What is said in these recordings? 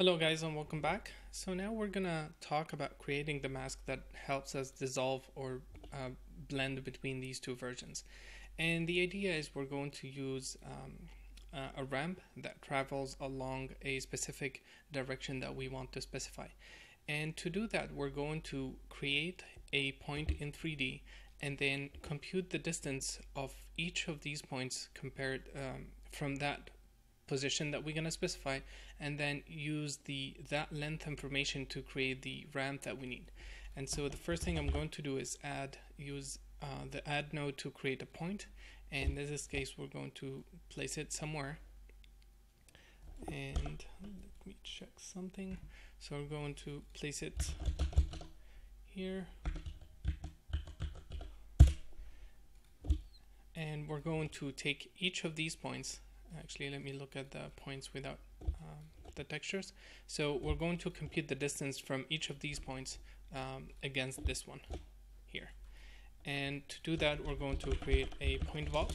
Hello guys and welcome back. So now we're gonna talk about creating the mask that helps us dissolve or uh, blend between these two versions. And the idea is we're going to use um, uh, a ramp that travels along a specific direction that we want to specify. And to do that, we're going to create a point in 3D and then compute the distance of each of these points compared um, from that position that we're going to specify and then use the that length information to create the ramp that we need. And so the first thing I'm going to do is add use uh, the add node to create a point. And in this case we're going to place it somewhere. And let me check something. So we're going to place it here. And we're going to take each of these points actually let me look at the points without um, the textures. So we're going to compute the distance from each of these points um, against this one here. And to do that we're going to create a point VOP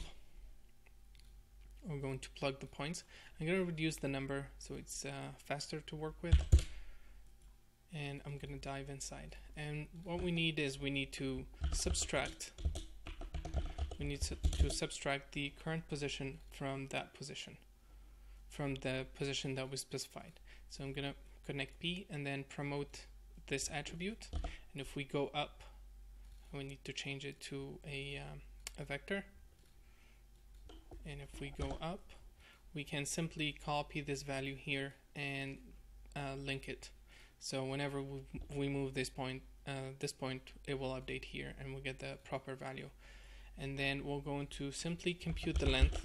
we're going to plug the points. I'm going to reduce the number so it's uh, faster to work with. And I'm going to dive inside. And what we need is we need to subtract we need to, subtract the current position from that position, from the position that we specified. So I'm going to connect P and then promote this attribute. And if we go up, we need to change it to a, um, a vector. And if we go up, we can simply copy this value here and uh, link it. So whenever we move this point, uh, this point, it will update here and we get the proper value and then we're going to simply compute the length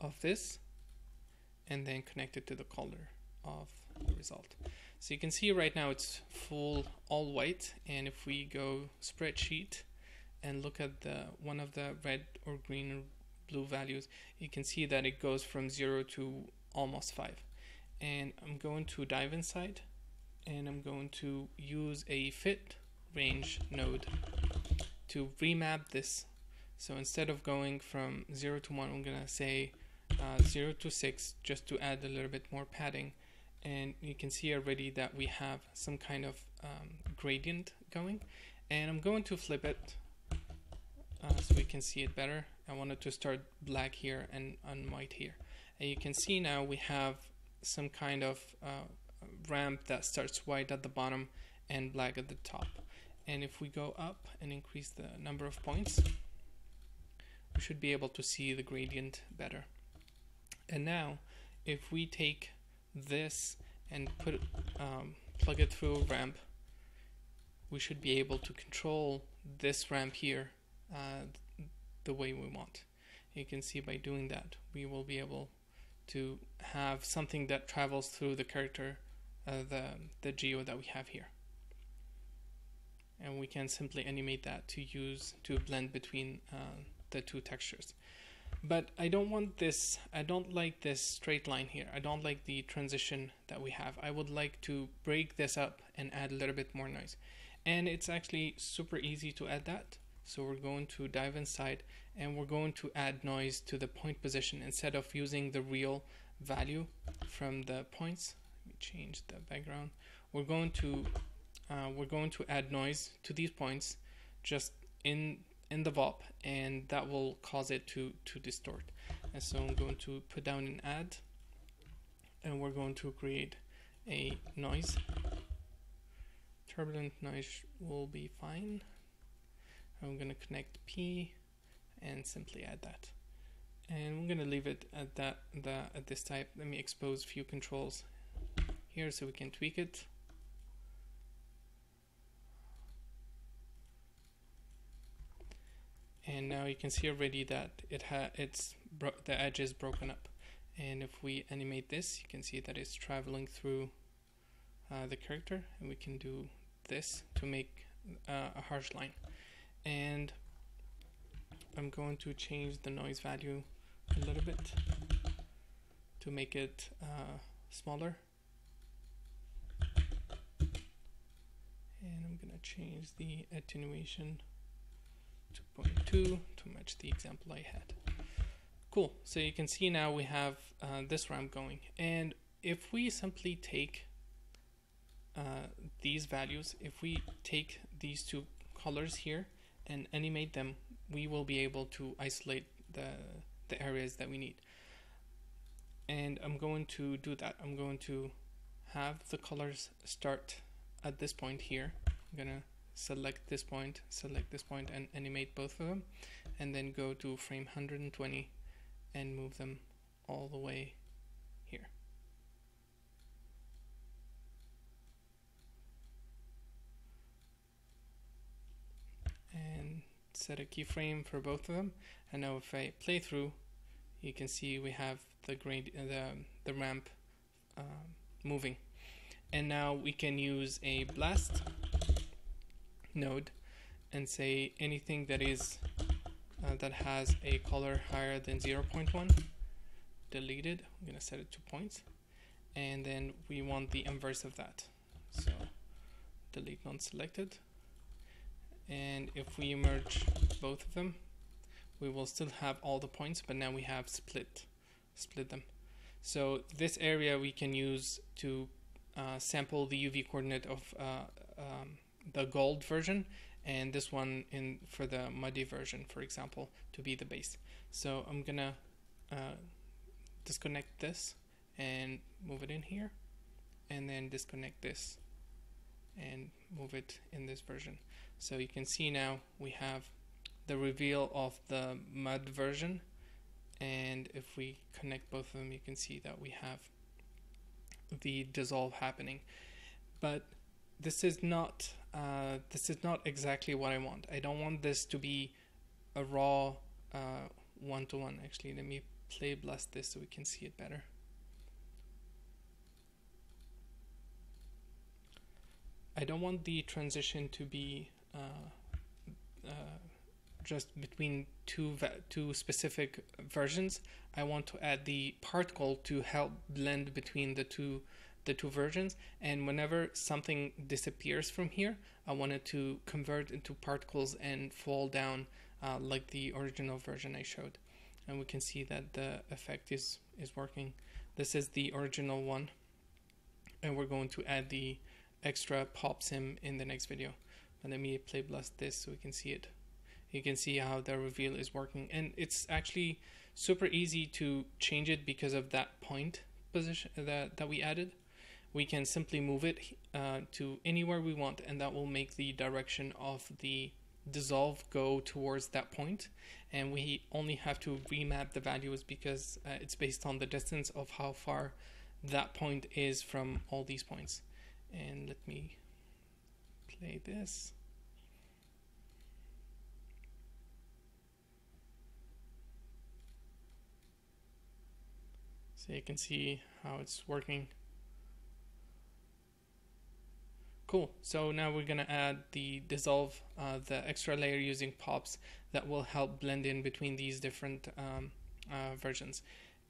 of this and then connect it to the color of the result. So you can see right now it's full all white and if we go spreadsheet and look at the one of the red or green or blue values you can see that it goes from 0 to almost 5 and I'm going to dive inside and I'm going to use a fit range node to remap this. So instead of going from 0 to 1, I'm going to say uh, 0 to 6 just to add a little bit more padding. And you can see already that we have some kind of um, gradient going. And I'm going to flip it uh, so we can see it better. I wanted to start black here and on white here. And you can see now we have some kind of uh, ramp that starts white at the bottom and black at the top and if we go up and increase the number of points we should be able to see the gradient better. And now if we take this and put um, plug it through a ramp we should be able to control this ramp here uh, the way we want. You can see by doing that we will be able to have something that travels through the character uh, the the geo that we have here and we can simply animate that to use to blend between uh, the two textures. But I don't want this I don't like this straight line here. I don't like the transition that we have. I would like to break this up and add a little bit more noise. And it's actually super easy to add that. So we're going to dive inside and we're going to add noise to the point position instead of using the real value from the points. Let me change the background. We're going to uh, we're going to add noise to these points just in in the VOP and that will cause it to to distort. And so I'm going to put down an add and we're going to create a noise. Turbulent noise will be fine. I'm going to connect P and simply add that. And I'm going to leave it at that the, at this type. Let me expose a few controls here so we can tweak it and now you can see already that it ha it's the edge is broken up. And if we animate this you can see that it's traveling through uh, the character. And we can do this to make uh, a harsh line. And I'm going to change the noise value a little bit to make it uh, smaller. And I'm gonna change the attenuation 2.2 to match the example I had. Cool, so you can see now we have uh, this ramp going and if we simply take uh, these values, if we take these two colors here and animate them, we will be able to isolate the, the areas that we need. And I'm going to do that. I'm going to have the colors start at this point here. I'm gonna select this point, select this point and animate both of them and then go to frame 120 and move them all the way here. And set a keyframe for both of them. And now if I play through you can see we have the grade the the ramp uh, moving. And now we can use a blast node and say anything that is uh, that has a color higher than 0.1 deleted I'm gonna set it to points. And then we want the inverse of that. So delete non-selected and if we merge both of them we will still have all the points but now we have split split them. So this area we can use to uh, sample the UV coordinate of uh, um, the gold version and this one in for the muddy version for example to be the base. So I'm gonna uh, disconnect this and move it in here and then disconnect this and move it in this version. So you can see now we have the reveal of the mud version and if we connect both of them you can see that we have the dissolve happening. But this is not uh, this is not exactly what I want I don't want this to be a raw uh, one-to-one -one. actually let me play blast this so we can see it better I don't want the transition to be uh, uh, just between two two specific versions. I want to add the particle to help blend between the two the two versions. And whenever something disappears from here, I want it to convert into particles and fall down uh, like the original version I showed. And we can see that the effect is is working. This is the original one, and we're going to add the extra pop sim in the next video. But let me play blast this so we can see it you can see how the reveal is working and it's actually super easy to change it because of that point position that, that we added we can simply move it uh, to anywhere we want and that will make the direction of the dissolve go towards that point. And we only have to remap the values because uh, it's based on the distance of how far that point is from all these points. And let me play this. So you can see how it's working. Cool, so now we're gonna add the dissolve, uh, the extra layer using pops that will help blend in between these different um, uh, versions.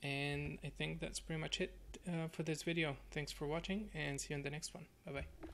And I think that's pretty much it uh, for this video. Thanks for watching and see you in the next one. Bye bye.